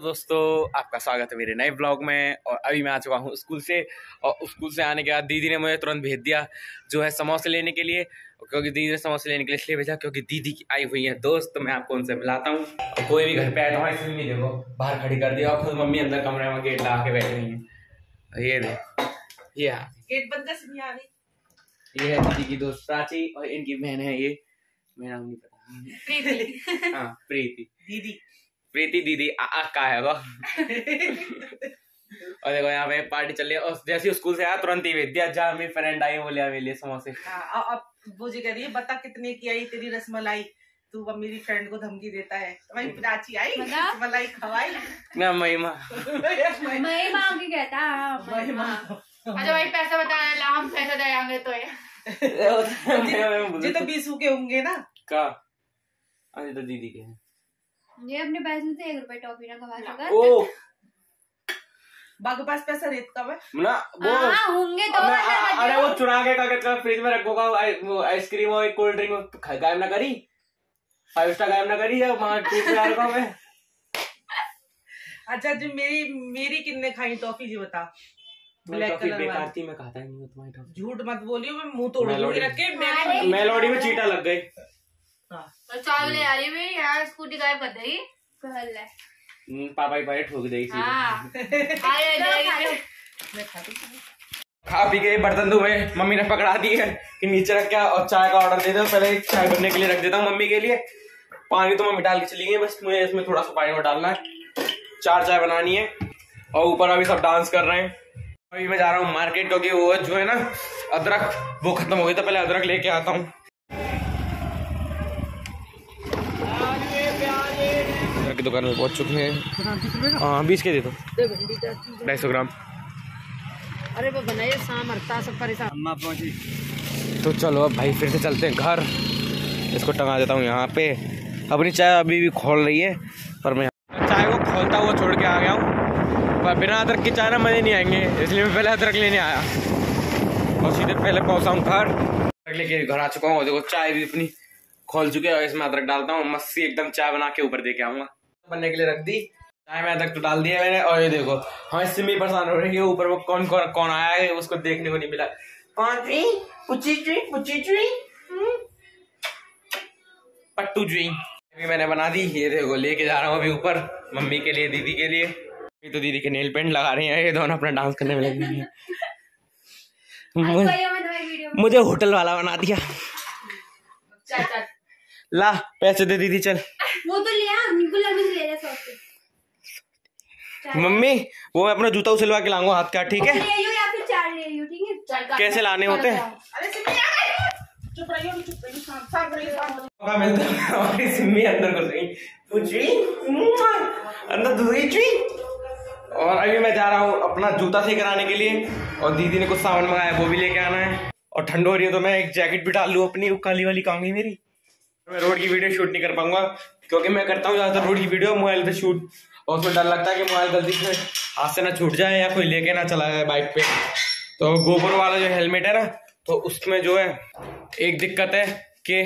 दोस्तों आपका स्वागत है मेरे नए ब्लॉग में और अभी मैं आ चुका हूँ स्कूल से और स्कूल से आने के बाद दीदी ने मुझे तुरंत भेज दिया जो है समोसे लेने के लिए। क्योंकि दीदी ने समोसे लेने के लिए इसलिए भेजा क्योंकि दीदी की आई हुई है दोस्त तो मैं आपको उनसे मिलाता हूँ। और कोई भी घर पे आया तो हमारी सिमी देखो बाहर खड़ी कर दिया और खुद मम्मी अंदर कमरे में गेट लगा के बैठी हुई है। ये दे ये गेट बंद कर सिमी आ गई ये है दीदी की दोस्त प्राची और इनकी बहन है ये। मेरा नाम नहीं पता प्रीति। हाँ प्रीति। दीदी। प्रीति दीदी आ, आ का है वो? और देखो यहाँ पे पार्टी चल रही है। और जैसे स्कूल से आया तुरंत ही भेज दिया जा मेरी फ्रेंड आई बोले मेरे लिए समोसे। हाँ, अब अब मुझे कह रही है बता कितने की आई तेरी रसमलाई तू अब मेरी फ्रेंड को धमकी देता है। तो भाई प्राची आई? रसमलाई खवाई? मैं महिमा। मैं मांगी कहता हाँ, महिमा। अच्छा भाई पैसा बताया ला हम पैसा देंगे तो ये। ये तो बीसू के होंगे ना? का? अरे तो दीदी के हैं। ये अपने पैसे से एक रुपए टॉफी ना खवा सका। ओ। बाग पास पैसा रेत का है ना वो हाँ होंगे तो मैं- वरना अ- अरे वो चुरा के का का फ्रिज में रखोगा वो आइसक्रीम और कोल्ड ड्रिंक गायब ना करी। फाइव स्टार गायब ना करी है वहाँ टूट में आ रखा मैं। अच्छा जी मेरी मेरी कितने खाई टॉफी जी बता। ब्लैक कलर बेकार वाली। थी मैं खाता ही नहीं तुम्हारी टॉफी। झूठ मत बोलियो मैं मुँह तोड़। दूँगी रख के मेलोडी में चीटा लग गई। हाँ। चावल आ रही मेरी यहाँ स्कूटी गायब कर देगी। कहल है हम्म, पापा ही पाए ठोक देगी हाँ। आए खा जाएगी। मैं खाती खा पी के बर्तन धोए मम्मी ने पकड़ा दी है कि नीचे रख के आओ और चाय का ऑर्डर दे दो पहले चाय बनने के लिए रख देता हूँ मम्मी के लिए। पानी तो मम्मी डाल के चली गई बस मुझे इसमें थोड़ा सा पानी और डालना है। चार चाय बनानी है और ऊपर अभी सब डांस कर रहे हैं। अभी मैं जा रहा हूँ मार्केट क्योंकि वो जो है ना अदरक वो खत्म हो गई तो पहले अदरक लेके आता हूँ। अदरक की दुकान में पहुँच चुके हैं। हाँ बीस के दे दो ढाई सौ ग्राम। अरे वो बनाइए शाम सब परेशान। तो चलो अब भाई फिर से चलते हैं घर। इसको टंगा देता हूँ यहाँ पे। अपनी चाय अभी भी खोल रही है पर मैं चाय को खोलता हुआ छोड़ के आ गया हूँ। पर बिना अदरक की चाय ना मज़े नहीं आएँगे इसलिए मैं पहले अदरक लेने आया। और सीधे पहले पहुँचा हूँ घर। अदरक लेके घर आ चुका हूँ। और देखो चाय भी अपनी खोल चुके हैं। इसमें अदरक डालता हूँ। मस्सी एकदम चाय बना के ऊपर दे के आऊँगा। बनने के लिए रख दी। चाय में अदरक तो डाल दिया मैंने। और ये देखो हाँ इससे भी परेशान हो रही है ऊपर वो कौन कौन कौन आया है उसको देखने को नहीं मिला। कौन जी पुची जी पुची जी पट्टू अभी मैंने बना दी ये देखो लेके जा रहा हूँ अभी ऊपर मम्मी के लिए दीदी के लिए। ये तो दीदी के नेल पेंट लगा रही हैं ये दोनों अपना डांस करने में लगी हैं। आज मुझे- होटल वाला बना दिया। चल चल ला पैसे दे दीदी चल। वो तो लिया मम्मी वो मैं अपना जूता उछलवा के लाऊँगा हाथ का ठीक है? ले आइयो या फिर चार ले आइयो ठीक है? कैसे लाने होते हैं? मिलता अंदर घुस गई। अंदर घुस गई और अभी मैं जा रहा हूँ अपना जूता सही कराने के लिए। और दीदी ने कुछ सामान मंगाया वो भी लेके आना है। और ठंड हो रही है तो मैं एक जैकेट भी डाल लूँ अपनी काली वाली है मेरी। मैं रोड की वीडियो शूट नहीं कर पाऊँगा, क्योंकि मैं करता हूँ ज़्यादातर रोड की वीडियो, मोबाइल पे शूट। और उसमें डर लगता है कि मोबाइल गलती से हाथ से ना छूट जाए या कोई लेके ना चला जाए बाइक पे। तो गोबर वाला जो हेलमेट है ना तो उसमें जो है, एक दिक्कत है कि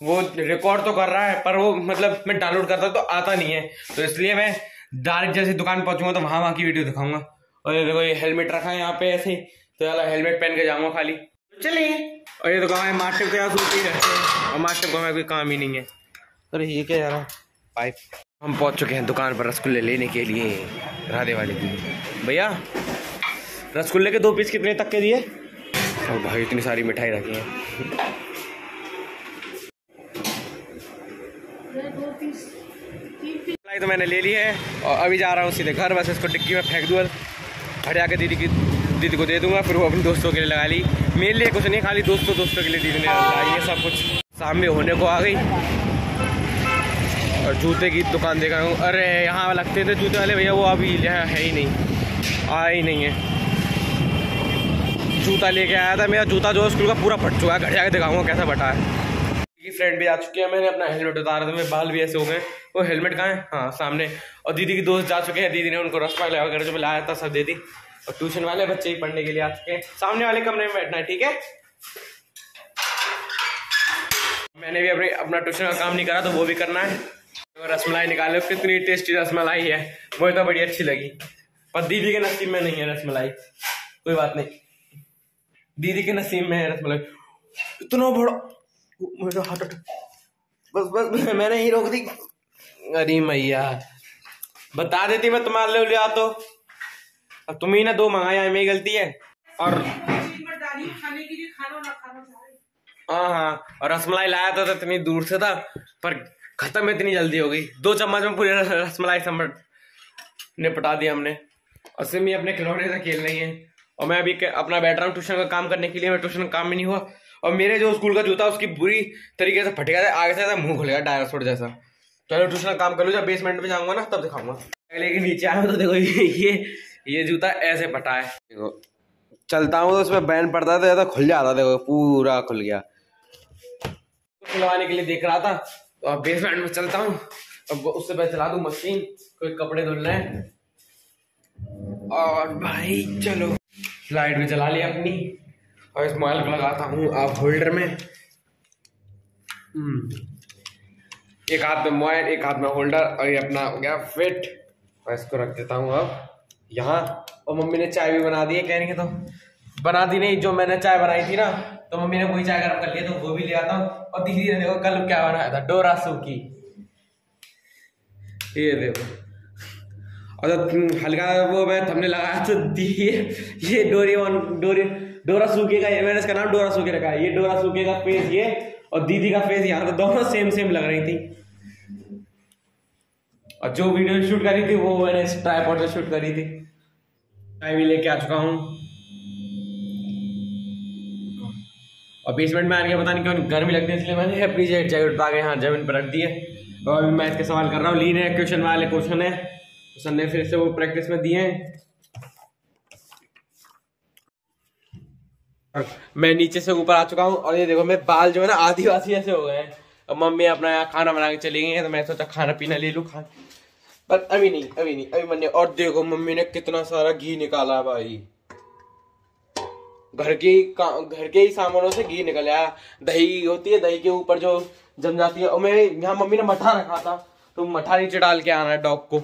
वो रिकॉर्ड तो कर रहा है, पर वो मतलब मैं डाउनलोड करता तो आता नहीं है। तो इसलिए मैं डायरेक्ट जैसे दुकान पहुंचूँगा तो वहाँ वहाँ की वीडियो दिखाऊँगा। और देखो, ये हेलमेट रखा है यहाँ पे ऐसे तो हेलमेट पहन के जाऊँगा खाली। चलिए। और ये दुकान है मास्टर के यहाँ सूती रहते हैं। और मास्टर को हमें कोई काम ही नहीं है। अरे ये क्या यार? पाइप हम पहुँच चुके हैं दुकान पर रसगुल्ले लेने के लिए, राधे वाले की भैया, रसगुल्ले के दो पीस कितने तक के दिए? और भाई, इतनी सारी मिठाई रखी है। तो मैंने ले ली है, और अभी जा रहा हूँ सीधे घर, बस इसको टिक्की में फेंक दूँ घर जाके दीदी की दीदी को दे दूँगा, फिर वो अपने दोस्तों के लिए लगा ली। मेरे लिए कुछ नहीं, खाली दोस्तों दोस्तों के लिए दीदी ने लगाई है सब कुछ। सामने होने को आ गई। और जूते की दुकान देखा हूँ। अरे, यहाँ लगते थे जूते वाले भैया, वो अभी यहाँ है ही नहीं। आया ही नहीं है। जूता लेके आया था मेरा, जूता जो है स्कूल का पूरा फट चुका है। घर जाके दिखाऊँगा कैसा बटा है। की फ्रेंड भी आ चुकी है, मैंने अपना हेलमेट उतारा था मेरे बाल भी ऐसे हो गए। वो हेलमेट कहाँ है? हाँ सामने। और दीदी की दोस्त जा चुके हैं, दीदी ने उनको रसमालाई वगैरह जो लाया था, सब दे दी। और ट्यूशन वाले बच्चे ही पढ़ने के लिए आ चुके हैं। सामने वाले कमरे में बैठना है, ठीक है? मैंने भी अपने अपना ट्यूशन का काम नहीं करा तो वो भी करना है। तो रसमलाई निकाले कितनी टेस्टी रसमलाई है। मुझे तो बड़ी अच्छी लगी। पर दीदी के नसीब में नहीं है रसमलाई। कोई बात नहीं। दीदी के नसीब में है रसमलाई। इतना बड़ा मेरा हाथ अटक बस बस मैंने ही रोक दी। अरे मैया। बता देती मैं तुम्हारे लिए लिया तो अब तुम ही ना दो, मंगाया है, मेरी गलती है। और हाँ हाँ और रसमलाई लाया था तो इतनी दूर से था, पर खत्म इतनी जल्दी हो गई। दो चम्मच में पूरी रस- रसमलाई समझ निपटा दिया हमने। और सिमी अपने खिलौने से खेल रही है। और मैं अभी अपना बैठ रहा हूँ ट्यूशन का काम करने के लिए मैं ट्यूशन का काम में नहीं हुआ। और मेरे जो स्कूल का जूता, उसकी बुरी तरीके से फट गया था, आगे से मुँह खुल गया डायनासोर जैसा। चलो ट्यूशन का काम कर लो, जब बेसमेंट में जाऊँगा ना, तब दिखाऊँगा। लेकिन नीचे आया तो देखो ये ये जूता ऐसे फटा है। देखो चलता हूँ तो उसमें बैन पड़ता है तो खुल जाता देखो पूरा खुल गया। खुलवाने के लिए देख रहा था तो अब बेसमेंट में चलता हूँ। अब उससे पहले चला दूँ मशीन कोई कपड़े धुलना है। और भाई चलो। लाइट भी चला ली अपनी और इस मोबाइल को लगाता हूँ आप होल्डर में। हम्म। एक हाथ में मोबाइल एक हाथ में होल्डर और ये अपना हो गया फिट और इसको रख देता हूँ अब। यहाँ, और मम्मी ने चाय भी बना दी है, कह रही है तो। बना दी नहीं, जो मैंने चाय बनाई थी ना तो मम्मी ने वही चाय गर्म कर लिया तो वो भी ले आता हूँ। और धीरे धीरे देखो, कल क्या बनाया था, डोरा सूकी ये देखो। और जब हल्का वो मैं थमने लगाया तो दी ये ये वन डोरी, डोरा सूखे का ये मैंने इसका नाम डोरा सूखे रखा है। ये डोरा सूखे का फेस ये, और दीदी का फेस यहाँ तो दोनों सेम सेम लग रही थी। और जो वीडियो शूट करी थी, वो मैंने इस ट्राईपॉड से शूट करी थी। मैं भी लेके आ चुका हूँ। और बेसमेंट में आने के पता नहीं क्यों, गर्मी लगती है, इसलिए मैंने अपनी जैकेट उठा के यहाँ ज़मीन पर रख दी है। और अभी मैथ के सवाल कर रहा हूँ लीन है क्वेश्चन वाले क्वेश्चन है। सर ने फिर से वो प्रैक्टिस में दिए। हैं मैं नीचे से ऊपर आ चुका हूँ, और ये देखो मेरे बाल जो है ना आदिवासी ऐसे हो गए हैं। मम्मी अपना यहाँ खाना बना के चली गई है तो मैं सोचा खाना पीना ले लूँ खा पर अभी नहीं अभी नहीं अभी मैंने और देखो, मम्मी ने कितना सारा घी निकाला भाई। घर के घर के ही सामानों से घी निकल आया दही होती है, दही के ऊपर जो जम जाती है। और मैं, यहाँ मम्मी ने मठा रखा था तो मठा नीचे डाल के आना है डॉग को।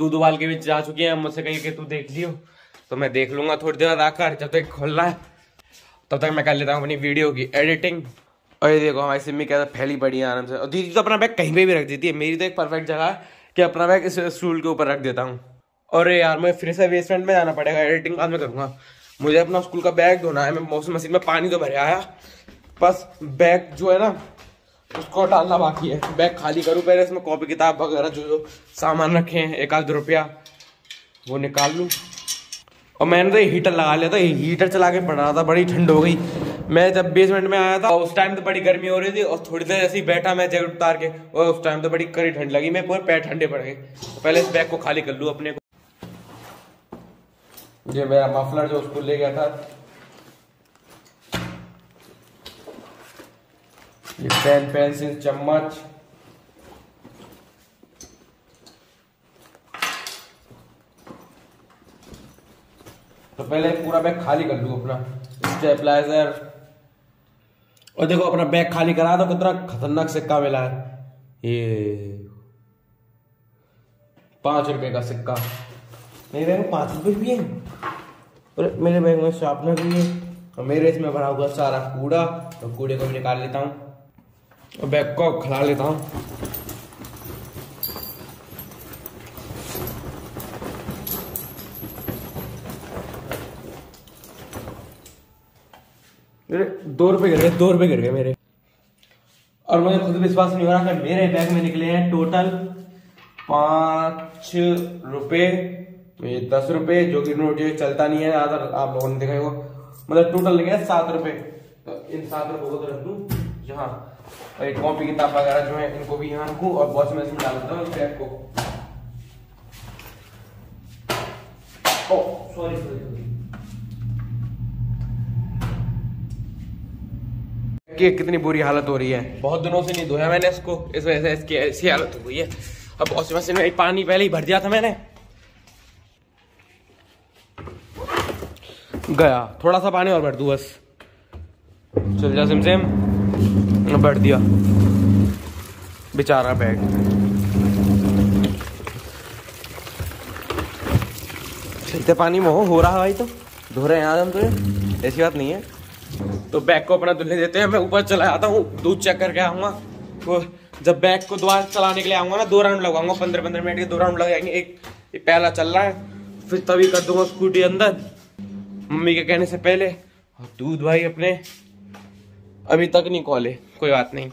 दूध उबाल के भी जा चुकी है, मुझसे कहीं तू देख लियो। तो मैं देख लूँगा थोड़ी देर आकर, जब तक खोल रहा है। तब तक मैं कर लेता हूँ अपनी वीडियो की एडिटिंग। और ये देखो, हमारी सिम्मी कैसे फैली पड़ी है आराम से। और दीदी तो अपना बैग कहीं पे भी रख देती है। मेरी तो एक परफेक्ट जगह है। कि अपना बैग इस स्टूल के ऊपर रख देता हूँ। और यार मैं फिर से बेसमेंट में जाना पड़ेगा एडिटिंग बाद में करूँगा। मुझे अपना स्कूल का बैग धोना है, मैं मौसम मशीन में पानी तो भरे आया। बस बैग जो है ना, उसको डालना बाकी है। बैग खाली करूँ पहले, इसमें कॉपी किताब वगैरह जो जो सामान रखे हैं, एक आध रुपया, वो निकाल लूँ। और मैंने तो हीटर लगा लिया था हीटर चला के पड़ रहा था, बड़ी ठंड हो गई। मैं जब बेसमेंट में आया था, उस टाइम तो बड़ी गर्मी हो रही थी और थोड़ी देर ऐसे ही बैठा मैं जैकेट उतार के और उस टाइम तो बड़ी कड़ी ठंड लगी। मैं पूरे पैर ठंडे पड़ गए। पहले इस बैग को खाली कर लूँ अपने को। ये मेरा मफलर जो उसको ले गया था। ये पेन पेंसिल चम्मच। तो पहले पूरा बैग खाली कर लूँ अपना। स्टेपलाइजर और देखो, अपना बैग खाली करा दो, कितना खतरनाक सिक्का मिला है। ये पाँच रुपए का सिक्का। मेरे बैग में पाँच रुपए भी है। और मेरे बैग में शार्पनर भी है। और मेरे इसमें भरा हुआ सारा कूड़ा तो कूड़े को भी निकाल लेता हूँ। और बैग को खिला लेता हूँ। मेरे दो रुपए गिर गए, दो रुपए गिर गए मेरे। और मुझे खुद विश्वास नहीं हो रहा कि मेरे बैग में निकले हैं टोटल पाँच रुपए ये दस रुपए, जो कि नोट चलता नहीं है ज़्यादा आप लोगों ने देखा होगा। मतलब टोटल निकले सात रुपए। तो इन सात रुपए को तो रख दूँ यहाँ और एक कॉपी किताब वगैरह जो है, इनको भी यहाँ रखूँ और मशीन में डाल देता हूँ बैग को। सॉरी सॉरी कि कितनी बुरी हालत हो रही है। बहुत दिनों से नहीं धोया मैंने इसको। इस वजह से इसकी ऐसी हालत हो गई है। अब वॉशिंग मशीन में पानी पहले ही भर दिया था मैंने। गया। थोड़ा सा पानी और भर दू बस। चल जा सिम सिम भर दिया। बेचारा बैग। इतने पानी में हो हो रहा है भाई तो। धो रहे हैं आज हम तो। ऐसी बात नहीं है। तो बैग को अपना धुलने देते हैं, मैं ऊपर चला जाता हूँ, दूध चेक करके आऊँगा। तो जब बैग को दोबारा चलाने के लिए आऊँगा ना, दो राउंड लगाऊँगा पंद्रह पंद्रह मिनट के दो राउंड लगाएँगे एक पहला चल रहा है, फिर तभी कर दूँगा स्कूटी अंदर। मम्मी के कहने से पहले, और दूध भाई अपने, अभी तक नहीं कॉले कोई बात नहीं।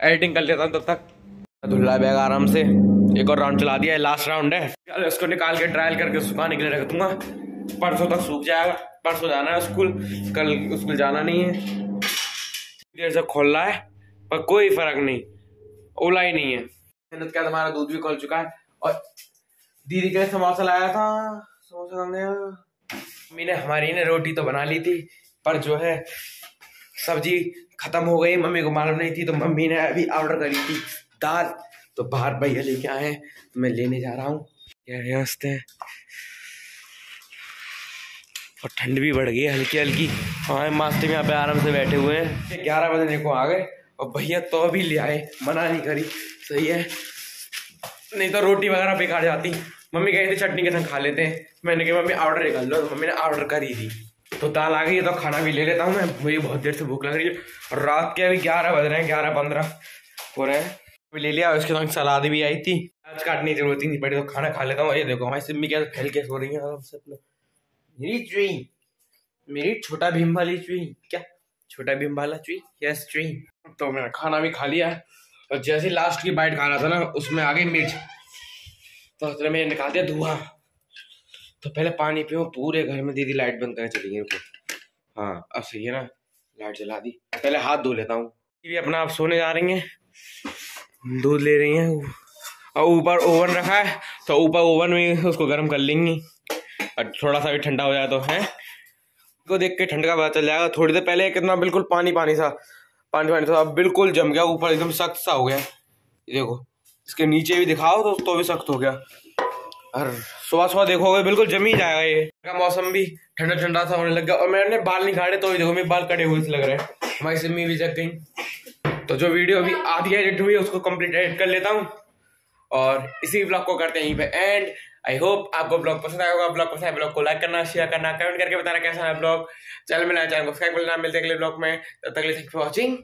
एडिटिंग कर लेता हूँ तब तक। धुल्ला बैग आराम से। एक और राउंड चला दिया है लास्ट राउंड है। इसको निकाल के ट्रायल करके सुखाने के लिए रख दूँगा। परसों तक सूख जाएगा। परसों जाना है स्कूल, कल स्कूल जाना नहीं है। देर से खोल रहा है, पर कोई फ़र्क नहीं। ओला ही नहीं है। मेहनत का हमारा दूध भी खोल चुका है। और दीदी के समोसा लाया था। समोसा खाने मम्मी ने हमारी ने रोटी तो बना ली थी, पर जो है, सब्ज़ी खत्म हो गई। मम्मी को मालूम नहीं थी तो मम्मी ने अभी ऑर्डर करी थी दाल। तो बाहर भैया लेके आए तो मैं लेने जा रहा हूँ। क्या मस्त है और ठंड भी बढ़ गई है हल्की हल्की। हमारे मास्टर यहाँ पे आराम से बैठे हुए हैं। ग्यारह बजे को आ गए। और भैया तो भी ले आए, मना नहीं करी। सही है। नहीं तो रोटी वगैरह बेकार जाती। मम्मी कही थी चटनी के संग खा लेते हैं। मैंने कहा, मम्मी ऑर्डर कर लो। तो मम्मी ने ऑर्डर करी थी। तो दाल आ गई है तो खाना भी ले लेता हूँ मैं। मुझे बहुत देर से भूख लग रही है। और रात के अभी ग्यारह बज रहे हैं, ग्यारह पंद्रह। हो रहे हैं। भी ले लिया, उसके संग सलाद भी आई थी। आज काटने की ज़रूरत ही नहीं पड़ी तो खाना खा लेता हूँ। ये देखो, हमारी सिम्मी क्या फैल के सो रही है आराम से अपना। मेरी चुई। मेरी छोटा भीम वाली चुई। क्या? छोटा भीम वाला चुई? यस चुई। तो मैंने खाना भी खा लिया और जैसे लास्ट की बाइट खा रहा था ना, उसमें आ गई मिर्च। तो उसने मैंने निकाल दिया धुआँ। तो पहले पानी पियो, पूरे घर में दीदी लाइट बंद करके चली गई ऊपर हाँ अब सही है ना? लाइट जला दी। पहले हाथ धो लेता हूँ। भी अपना आप सोने जा रही हैं। दूध ले रही हैं। और ऊपर ओवन रखा है तो ऊपर ओवन में उसको गर्म कर लेंगी। और थोड़ा सा भी ठंडा हो जाए तो है? को देख के ठंड का पता चल जाएगा। थोड़ी देर पहले कितना बिल्कुल पानी पानी सा, पानी पानी था, अब बिल्कुल जम गया, ऊपर एकदम सख्त सा हो गया। देखो, इसके नीचे भी दिखाओ तो तो भी सख्त हो गया। और सुबह सुबह देखोगे बिल्कुल जम ही जाएगा ये। का मौसम भी ठंडा ठंडा सा होने लग गया। और मैंने बाल नहीं काटे तो भी देखो, मेरे बाल कटे हुए से लग रहे हैं। हमारी सिम्मी भी जग गई। तो जो वीडियो अभी आधी एडिट हुई है, उसको कंप्लीट एडिट कर लेता हूँ। और इसी ब्लॉग को करते हैं यहीं पे। एंड आई होप आपको ब्लॉग पसंद आया होगा। ब्लॉग पसंद ब्लॉग को लाइक करना शेयर करना कमेंट करके बताना कैसा है ब्लॉग चैनल में नया चैनल को सब्सक्राइब करना। मिलते हैं अगले ब्लॉग में। तब तक लिए वॉचिंग